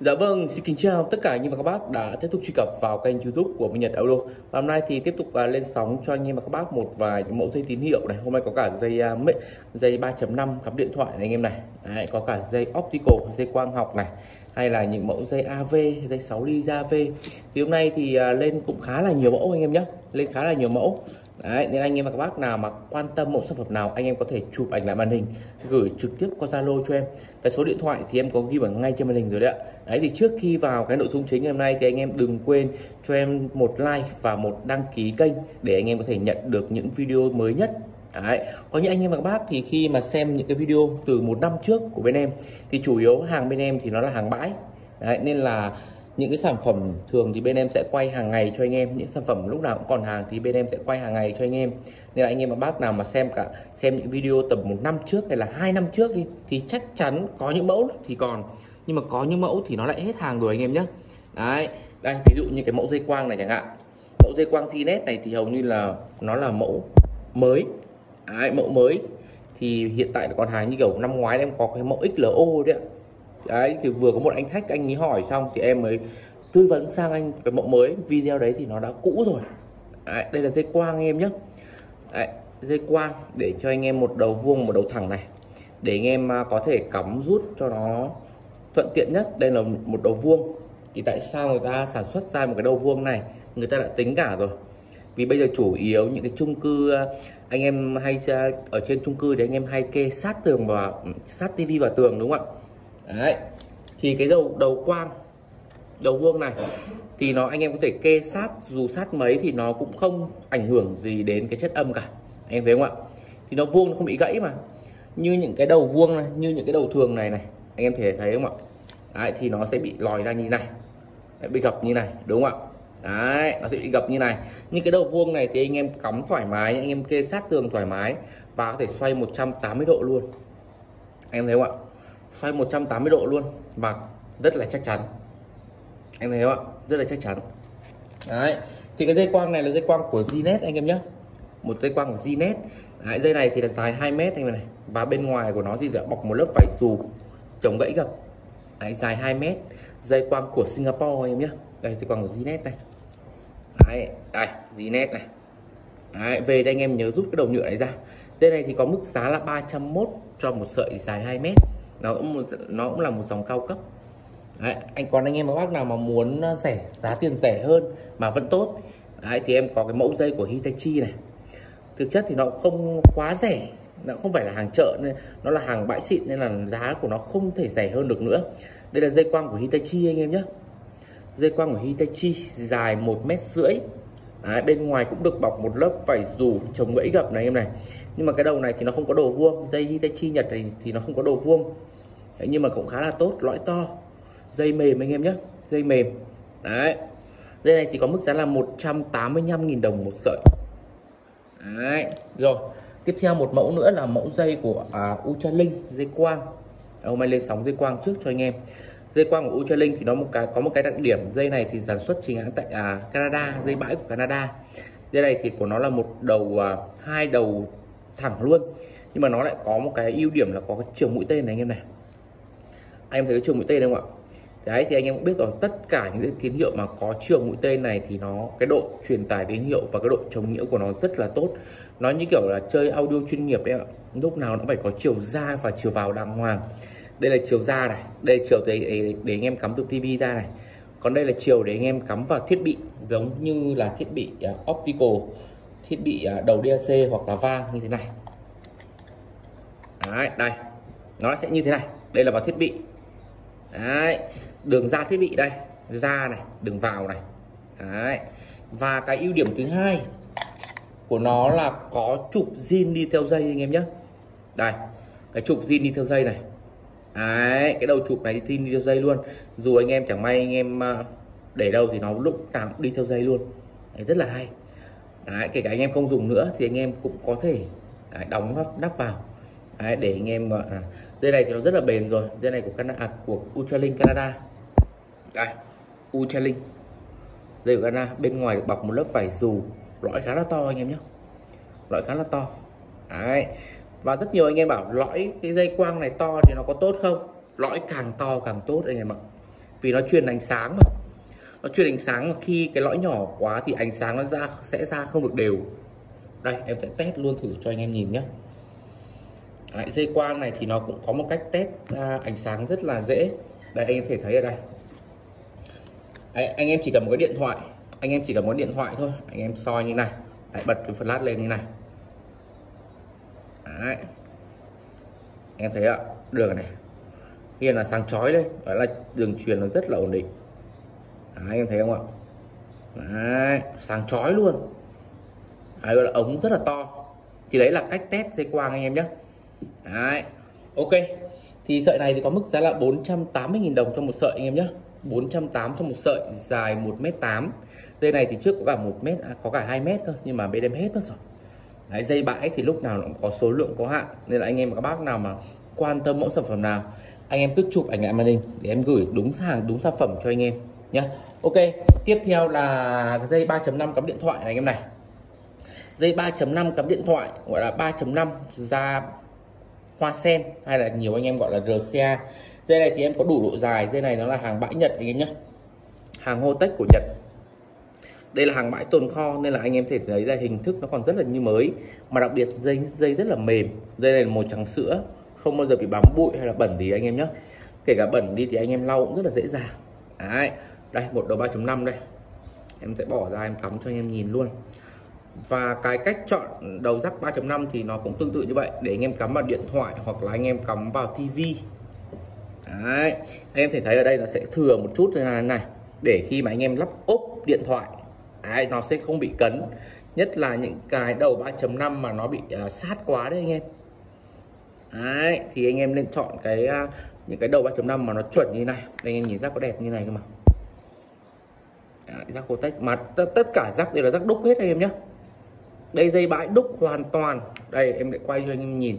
Dạ vâng, xin kính chào tất cả anh em và các bác đã tiếp tục truy cập vào kênh youtube của Minh Nhật Audio. Và hôm nay thì tiếp tục à, lên sóng cho anh em và các bác một vài những mẫu dây tín hiệu này. Hôm nay có cả dây uh, dây 3.5 cắm điện thoại này anh em này. Đấy, Có cả dây optical, dây quang học này Hay là những mẫu dây AV, dây 6 ly AV Thì hôm nay thì uh, lên cũng khá là nhiều mẫu anh em nhé Lên khá là nhiều mẫu. Đấy, nên anh em và các bác nào mà quan tâm một sản phẩm nào anh em có thể chụp ảnh lại màn hình gửi trực tiếp qua Zalo cho em. Cái số điện thoại thì em có ghi bằng ngay trên màn hình rồi đấy ạ. Đấy thì trước khi vào cái nội dung chính ngày hôm nay thì anh em đừng quên cho em một like và một đăng ký kênh để anh em có thể nhận được những video mới nhất. Đấy. Có những anh em và các bác thì khi mà xem những cái video từ một năm trước của bên em thì chủ yếu hàng bên em thì nó là hàng bãi. Đấy, nên là những cái sản phẩm thường thì bên em sẽ quay hàng ngày cho anh em. Những sản phẩm lúc nào cũng còn hàng thì bên em sẽ quay hàng ngày cho anh em. Nên là anh em và bác nào mà xem cả xem những video tầm một năm trước hay là hai năm trước đi thì chắc chắn có những mẫu thì còn. Nhưng mà có những mẫu thì nó lại hết hàng rồi anh em nhé đấy đây ví dụ như cái mẫu dây quang này chẳng hạn. Mẫu dây quang Zinet này thì hầu như là nó là mẫu mới. Đấy, mẫu mới. Thì hiện tại còn hàng như kiểu năm ngoái em có cái mẫu XLO đấy ạ đấy thì vừa có một anh khách anh ấy hỏi xong thì em mới tư vấn sang anh cái mẫu mới. Video đấy thì nó đã cũ rồi. Đấy, đây là dây quang anh em nhé. Đấy, dây quang để cho anh em một đầu vuông một đầu thẳng này. Để anh em à, có thể cắm rút cho nó thuận tiện nhất. Đây là một đầu vuông. Thì tại sao người ta sản xuất ra một cái đầu vuông này? Người ta đã tính cả rồi. Vì bây giờ chủ yếu những cái chung cư à, anh em hay à, ở trên chung cư thì anh em hay kê sát tường và ừ, sát tivi vào tường đúng không ạ? Đấy. Thì cái đầu đầu quang đầu vuông này thì nó anh em có thể kê sát dù sát mấy thì nó cũng không ảnh hưởng gì đến cái chất âm cả. Anh em thấy không ạ? Thì nó vuông nó không bị gãy mà. Như những cái đầu vuông này như những cái đầu thường này này anh em thể thấy không ạ? Đấy thì nó sẽ bị lòi ra như này. Đấy, bị gập như này đúng không ạ? Đấy nó sẽ bị gập như này. Nhưng cái đầu vuông này thì anh em cắm thoải mái anh em kê sát tường thoải mái và có thể xoay 180 độ luôn. Anh em thấy không ạ? Xoay 180 độ luôn. Và rất là chắc chắn. Anh thấy không ạ? Rất là chắc chắn. Đấy. Thì cái dây quang này là dây quang của zinet anh em nhé. Một dây quang của zinet. đấy, dây này thì là dài 2 mét anh em này. Và bên ngoài của nó thì đã bọc một lớp vải dù chống gãy gập. Đấy, dài 2 mét. Dây quang của Singapore anh em nhé. Đây dây quang của zinet này. Đấy đây zinet này. Đấy, về đây anh em nhớ rút cái đầu nhựa này ra. Dây này thì có mức giá là 301 cho một sợi dài 2 mét nó cũng một, nó cũng là một dòng cao cấp. Đấy, anh còn anh em các bác nào mà muốn ờ, rẻ giá tiền rẻ hơn mà vẫn tốt Đấy, thì em có cái mẫu dây của Hitachi này. Thực chất thì nó không quá rẻ nó không phải là hàng chợ nên nó là hàng bãi xịn nên là giá của nó không thể rẻ hơn được nữa. Đây là dây quang của Hitachi anh em nhé. Dây quang của Hitachi dài một mét rưỡi. Đấy, bên ngoài cũng được bọc một lớp vải dù chống gãy gập này em này. Nhưng mà cái đầu này thì nó không có đồ vuông dây dây chi Nhật này thì nó không có đồ vuông. Đấy, nhưng mà cũng khá là tốt lõi to. Dây mềm anh em nhé dây mềm. Đấy dây này thì có mức giá là 185.000 đồng một sợi. Đấy rồi. Tiếp theo một mẫu nữa là mẫu dây của à, Ultralink dây quang. Ờ, hôm nay lên sóng dây quang trước cho anh em dây quang của Ultralink thì nó một cái có một cái đặc điểm. Dây này thì sản xuất chính hãng tại à, Canada dây bãi của Canada. Dây này thì của nó là một đầu à, hai đầu thẳng luôn. Nhưng mà nó lại có một cái ưu điểm là có cái trường mũi tên này anh em này. Anh em thấy cái trường mũi tên không ạ? Đấy thì anh em cũng biết rồi. Tất cả những cái tín hiệu mà có trường mũi tên này thì nó cái độ truyền tải tín hiệu và cái độ chống nhiễu của nó rất là tốt. Nó như kiểu là chơi audio chuyên nghiệp ấy ạ. Lúc nào nó phải có chiều ra và chiều vào đàng hoàng đây là chiều ra này đây là chiều để, để, để anh em cắm từ tivi ra này. Còn đây là chiều để anh em cắm vào thiết bị giống như là thiết bị uh, optical thiết bị uh, đầu DAC hoặc là vang như thế này. Đấy đây nó sẽ như thế này. Đây là vào thiết bị. Đấy đường ra thiết bị đây ra này đường vào này. Đấy và cái ưu điểm thứ hai của nó là có trục zin đi theo dây anh em nhé. Đây cái trục zin đi theo dây này đấy cái đầu chụp này zin đi theo dây luôn. Dù anh em chẳng may anh em à, để đâu thì nó lúc nào cũng đi theo dây luôn. Đấy, rất là hay. Đấy, kể cả anh em không dùng nữa thì anh em cũng có thể đấy, đóng nắp, nắp vào. Đấy, để anh em à, à, dây này thì nó rất là bền rồi. Dây này của Canada à, của Ultralink Canada. Đây Ultralink. Dây của Canada bên ngoài được bọc một lớp vải dù. Lõi khá là to anh em nhé. Lõi khá là to. Đấy và rất nhiều anh em bảo lõi cái dây quang này to thì nó có tốt không? Lõi càng to càng tốt anh em ạ. Vì nó truyền ánh sáng mà. Nó truyền ánh sáng mà khi cái lõi nhỏ quá thì ánh sáng nó ra sẽ ra không được đều. Đây em sẽ test luôn thử cho anh em nhìn nhé Đấy, dây quang này thì nó cũng có một cách test à, ánh sáng rất là dễ. Đây anh em có thể thấy ở đây. Đấy, anh em chỉ cần một cái điện thoại. Anh em chỉ cần một điện thoại thôi. Anh em soi như này. Đấy, bật cái flash lên như này. Đấy. em thấy ạ đường này kia là sáng chói đấy đó là đường truyền nó rất là ổn định Đấy, em thấy không ạ Đấy, sáng chói luôn Đấy, gọi là ống rất là to thì đấy là cách test dây quang anh em nhé Đấy. Ok. Thì sợi này thì có mức giá là 480.000 đồng cho một sợi anh em nhé. 480 cho một sợi dài 1m8. Dây này thì trước có cả 1m à, có cả 2m cơ nhưng mà bên em hết mất rồi. Đấy, dây bãi thì lúc nào cũng có số lượng có hạn nên là anh em và các bác nào mà quan tâm mẫu sản phẩm nào anh em cứ chụp ảnh lại màn hình để em gửi đúng hàng đúng sản phẩm cho anh em nhé. Ok, tiếp theo là dây 3.5 cắm điện thoại này anh em này. Dây 3.5 cắm điện thoại gọi là 3.5 ra hoa sen hay là nhiều anh em gọi là RCA dây này thì em có đủ độ dài dây này nó là hàng bãi Nhật anh em nhé hàng hô của Nhật đây là hàng bãi tồn kho nên là anh em thể thấy là hình thức nó còn rất là như mới. Mà đặc biệt dây dây rất là mềm. Dây này là màu trắng sữa không bao giờ bị bám bụi hay là bẩn gì anh em nhé kể cả bẩn đi thì anh em lau cũng rất là dễ dàng. Đấy đây một đầu 3.5 đây. Em sẽ bỏ ra em cắm cho anh em nhìn luôn. Và cái cách chọn đầu rắc 3.5 thì nó cũng tương tự như vậy. Để anh em cắm vào điện thoại hoặc là anh em cắm vào tivi Đấy. anh em thể thấy ở đây nó sẽ thừa một chút như này, này. Để khi mà anh em lắp ốp điện thoại Đấy, nó sẽ không bị cấn. Nhất là những cái đầu 3.5 mà nó bị uh, sát quá đấy anh em. Đấy, thì anh em nên chọn cái uh, những cái đầu 3.5 mà nó chuẩn như này. Anh em nhìn rác có đẹp như này cơ mà. Đấy, rác tách mà tất cả rác đều là rác đúc hết anh em nhé đây dây bãi đúc hoàn toàn. Đây em lại quay cho anh em nhìn.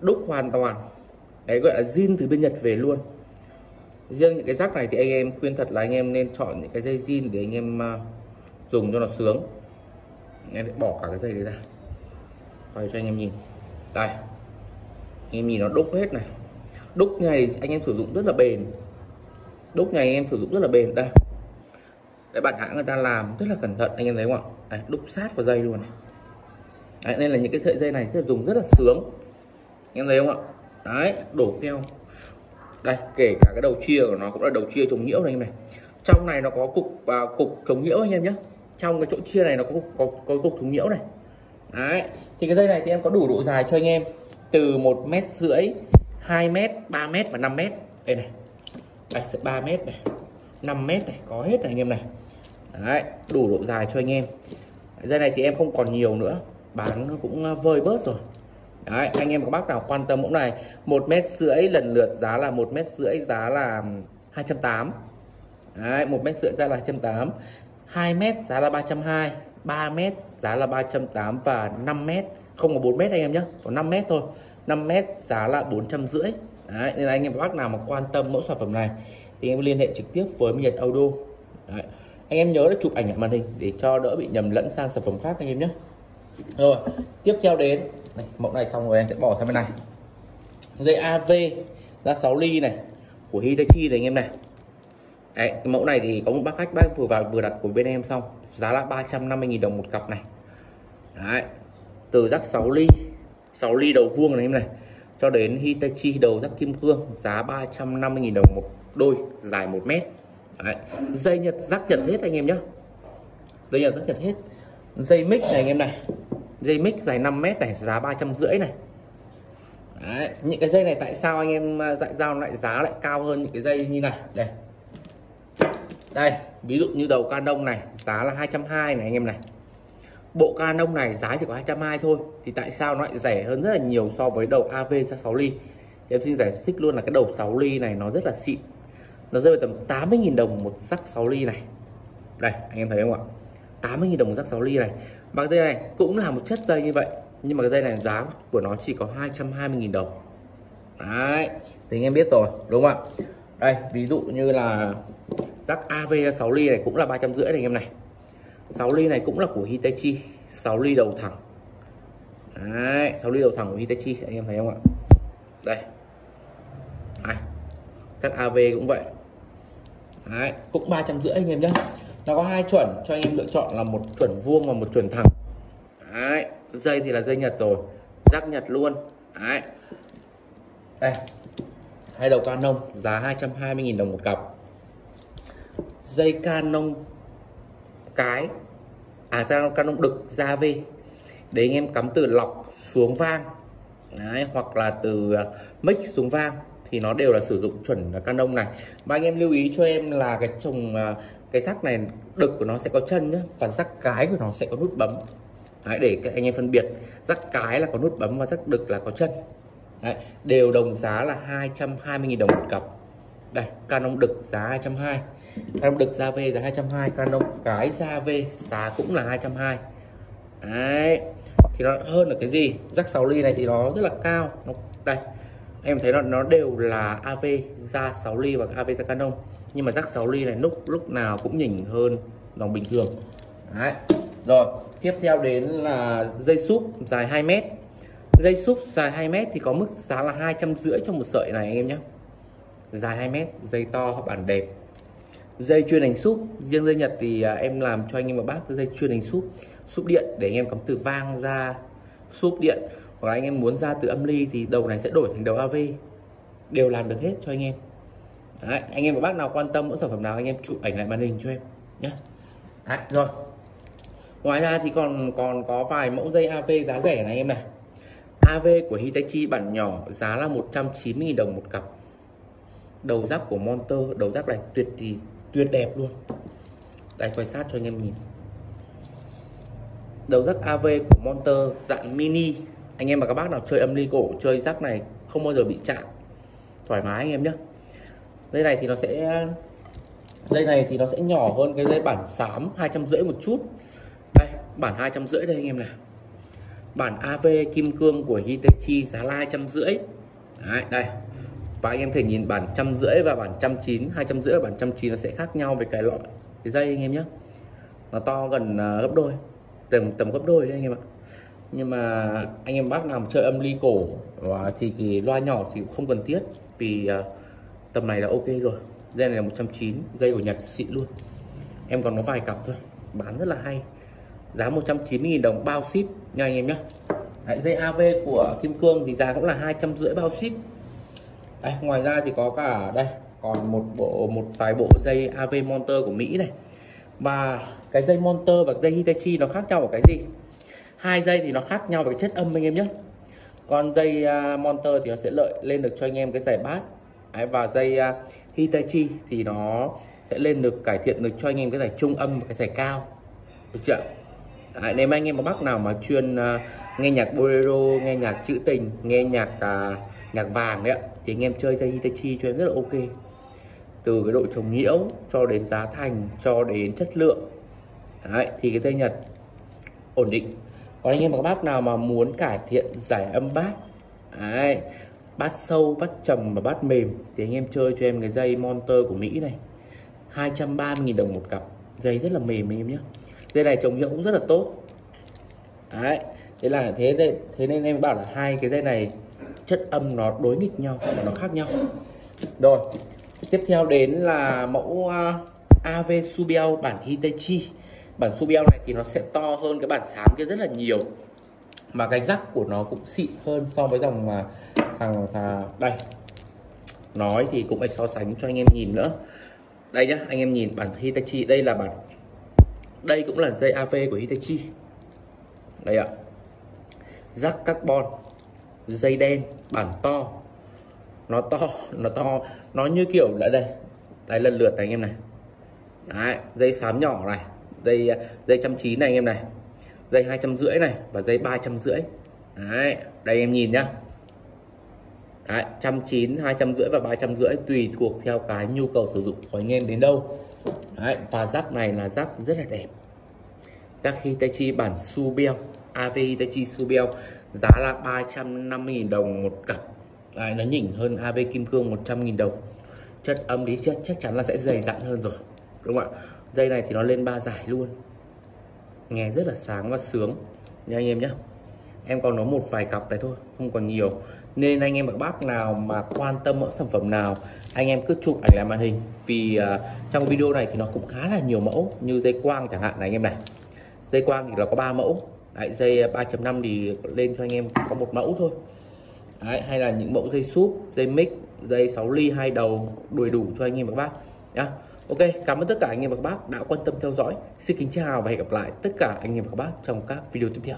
Đúc hoàn toàn. Đấy gọi là zin từ bên Nhật về luôn. Riêng những cái rác này thì anh em khuyên thật là anh em nên chọn những cái dây zin để anh em uh, dùng cho nó sướng. Em sẽ bỏ cả cái dây đấy ra. Quay cho anh em nhìn. Đây. Anh em nhìn nó đúc hết này. Đúc này anh em sử dụng rất là bền. Đúc này anh em sử dụng rất là bền. Đây. Đấy, bạn hãng người ta làm rất là cẩn thận anh em thấy không ạ? Đấy, đúc sát vào dây luôn này. Đấy, nên là những cái sợi dây này sẽ dùng rất là sướng. Anh em thấy không ạ? Đấy đổ keo. Đây kể cả cái đầu chia của nó cũng là đầu chia chống nhiễu này anh em này. Trong này nó có cục và cục chống nhiễu anh em nhé trong cái chỗ chia này nó có có, có cục chống nhiễu này. Đấy thì cái dây này thì em có đủ độ dài cho anh em. Từ một mét rưỡi 2 mét 3 mét và 5 mét. Đây này đây sẽ 3 mét này 5 mét này có hết này anh em này. Đấy, đủ độ dài cho anh em. Dây này thì em không còn nhiều nữa bán nó cũng ờ, vơi bớt rồi. Đấy, anh em có bác nào quan tâm mẫu này? Một mét rưỡi lần lượt giá là một mét rưỡi giá là 280 Đấy, một mét rưỡi ra là 280 2m giá là 320 3m giá là 308 và 5m không có 4m anh em nhé có 5m thôi. 5m giá là 450 Đấy, nên anh em bác nào mà quan tâm mẫu sản phẩm này thì em liên hệ trực tiếp với Nhật Audio Đấy anh em nhớ là chụp ảnh ở màn hình để cho đỡ bị nhầm lẫn sang sản phẩm khác anh em nhé. Rồi tiếp theo đến này, mẫu này xong rồi em sẽ bỏ sang bên này. Dây AV ra 6 ly này của Hitachi này anh em này. Đấy, cái mẫu này thì có một bác khách bác vừa vào vừa đặt của bên em xong. Giá là 350.000 đồng một cặp này. Đấy, từ rắc 6 ly 6 ly đầu vuông này em này cho đến Hitachi đầu rắc kim cương giá 350.000 đồng một đôi dài 1 mét. Đấy. dây nhật rắc nhật hết anh em nhé dây nhật rắc nhật hết. Dây mic này anh em này dây mic dài 5 mét này giá ba trăm rưỡi này. Đấy. những cái dây này tại sao anh em tại sao lại giá lại cao hơn những cái dây như này? Đây đây, ví dụ như đầu canon này, giá là 220 này anh em này. Bộ canon này giá chỉ có 220 thôi, thì tại sao nó lại rẻ hơn rất là nhiều so với đầu AV ra 6 ly? Thì em xin giải thích luôn là cái đầu 6 ly này nó rất là xịn. Nó rơi vào tầm 80.000 đồng một rắc 6 ly này. Đây, anh em thấy không ạ? 80.000 đồng một rắc 6 ly này. Và dây này cũng là một chất dây như vậy, nhưng mà cái dây này giá của nó chỉ có 220.000 đồng. Đấy, thì anh em biết rồi, đúng không ạ? Đây, ví dụ như là rắc AV 6 ly này cũng là 350 này anh em này. 6 ly này cũng là của Hitachi 6 ly đầu thẳng. Đấy 6 ly đầu thẳng của Hitachi anh em thấy không ạ? Đây. Đấy. các AV cũng vậy. Đấy, cũng ba trăm rưỡi anh em nhé nó có hai chuẩn cho anh em lựa chọn là một chuẩn vuông và một chuẩn thẳng. Đấy, dây thì là dây nhật rồi rắc nhật luôn. Đấy. đây hai đầu canon giá 220.000 đồng một cặp dây canon cái à ra canon đực ra về để anh em cắm từ lọc xuống vang. Đấy, hoặc là từ à, mic xuống vang thì nó đều là sử dụng chuẩn canon này. Và anh em lưu ý cho em là cái chồng à, cái rắc này đực của nó sẽ có chân nhá và rắc cái của nó sẽ có nút bấm. Đấy, để các anh em phân biệt rắc cái là có nút bấm và rắc đực là có chân. Đấy, đều đồng giá là 220.000 đồng một cặp. Đây Canon đực giá 220 Canon đực ra V là 220 Canon cái ra V giá cũng là 220 Đấy, thì nó hơn là cái gì? Rắc 6 ly này thì nó rất là cao. Nó, đây, em thấy nó nó đều là AV ra 6 ly và AV ra Canon. Nhưng mà rắc 6 ly này lúc lúc nào cũng nhỉnh hơn dòng bình thường. Đấy. rồi, tiếp theo đến là dây súp dài 2 mét. Dây súp dài 2 mét thì có mức giá là hai trăm rưỡi cho một sợi này anh em nhé. Dài 2 mét, dây to bản đẹp dây chuyên hành súp. Riêng dây nhật thì à, em làm cho anh em và bác dây chuyên hành súp súp điện để anh em cắm từ vang ra súp điện. Hoặc là anh em muốn ra từ âm ly thì đầu này sẽ đổi thành đầu AV đều làm được hết cho anh em. Đấy, anh em và bác nào quan tâm mẫu sản phẩm nào anh em chụp ảnh lại màn hình cho em nhé Đấy, rồi. Ngoài ra thì còn còn có vài mẫu dây AV giá rẻ này anh em này. AV của Hitachi bản nhỏ giá là 190.000 đồng một cặp. Đầu giáp của Monter đầu giáp này tuyệt thì tuyệt đẹp luôn. Đây quay sát cho anh em nhìn. Đầu rắc AV của Monster, dạng mini. Anh em và các bác nào chơi âm ly cổ, chơi rắc này không bao giờ bị chạm. Thoải mái anh em nhé. Dây này thì nó sẽ, dây này thì nó sẽ nhỏ hơn cái dây bản xám hai trăm rưỡi một chút. Đây, bản hai trăm rưỡi đây anh em này bản AV kim cương của Hitachi giá là hai trăm rưỡi. Đây và anh em thể nhìn bản trăm rưỡi và bản trăm chín hai trăm rưỡi và bản trăm chín nó sẽ khác nhau về cái loại cái dây anh em nhé nó to gần à, gấp đôi tầm tầm gấp đôi đấy anh em ạ. Nhưng mà anh em bác nào chơi âm ly cổ và thì cái loa nhỏ thì cũng không cần thiết vì uh, tầm này là ok rồi. Dây này là 190 dây của Nhật xịn luôn. Em còn có vài cặp thôi bán rất là hay. Giá 190.000 đồng bao ship nha anh em nhé Đấy, dây AV của Kim Cương thì giá cũng là hai trăm rưỡi bao ship đây, ngoài ra thì có cả đây còn một bộ một vài bộ dây AV Monster của Mỹ này. Và cái dây Monster và dây Hitachi nó khác nhau ở cái gì? Hai dây thì nó khác nhau về cái chất âm anh em nhé. Còn dây à, uh, Monster thì nó sẽ lợi lên được cho anh em cái giải bát. Đấy, và dây uh, Hitachi thì nó sẽ lên được cải thiện được cho anh em cái giải trung âm và cái giải cao. Được chưa Đấy, nếu anh em có bác nào mà chuyên uh, nghe nhạc bolero nghe nhạc trữ tình nghe nhạc uh, nhạc vàng đấy ạ. Thì anh em chơi dây Hitachi cho em rất là ok. Từ cái độ trồng nhiễu cho đến giá thành cho đến chất lượng. Đấy, thì cái dây Nhật ổn định. Còn anh em và các bác nào mà muốn cải thiện giải âm bát đấy, bát sâu bát trầm và bát mềm thì anh em chơi cho em cái dây Monster của Mỹ này. 230.000 đồng một cặp. Dây rất là mềm anh em nhé. Dây này trồng nhiễu cũng rất là tốt. Đấy thế là thế đây thế nên em bảo là hai cái dây này chất âm nó đối nghịch nhau và nó khác nhau. Rồi tiếp theo đến là mẫu à, uh, AV Subiel bản Hitachi. Bản Subiel này thì nó sẽ to hơn cái bản xám kia rất là nhiều mà cái rắc của nó cũng xịn hơn so với dòng mà hàng à, đây. Nói thì cũng phải so sánh cho anh em nhìn nữa. Đây nhá anh em nhìn bản Hitachi đây là bản đây cũng là dây AV của Hitachi. Đây ạ. Rắc carbon dây đen bản to. Nó to nó to nó như kiểu là đây. Đây lần lượt này anh em này. Đấy, dây xám nhỏ này dây à, dây trăm chín này anh em này. Dây hai trăm rưỡi này và dây ba trăm rưỡi. Đấy đây em nhìn nhá. Đấy, trăm chín hai trăm rưỡi và ba trăm rưỡi tùy thuộc theo cái nhu cầu sử dụng của anh em đến đâu. Đấy, và giáp này là giáp rất là đẹp. Rắc Hitachi bản subel AV Hitachi subel giá là 350.000 đồng một cặp. Đấy, nó nhỉnh hơn AB Kim Cương 100.000 đồng. Chất âm lý chất chắc chắn là sẽ dày dặn hơn rồi đúng không ạ? Dây này thì nó lên ba giải luôn. Nghe rất là sáng và sướng. Nha anh em nhé em còn có một vài cặp này thôi không còn nhiều. Nên anh em và các bác nào mà quan tâm mẫu sản phẩm nào anh em cứ chụp ảnh lại màn hình. Vì uh, trong video này thì nó cũng khá là nhiều mẫu như dây quang chẳng hạn này anh em này. Dây quang thì nó có 3 mẫu. Đấy, dây à, 3.5 thì lên cho anh em có một mẫu thôi Đấy, hay là những mẫu dây súp dây mic dây 6 ly hai đầu đuổi đủ cho anh em và các bác nhá Ok, cảm ơn tất cả anh em và các bác đã quan tâm theo dõi. Xin kính chào và hẹn gặp lại tất cả anh em và các bác trong các video tiếp theo.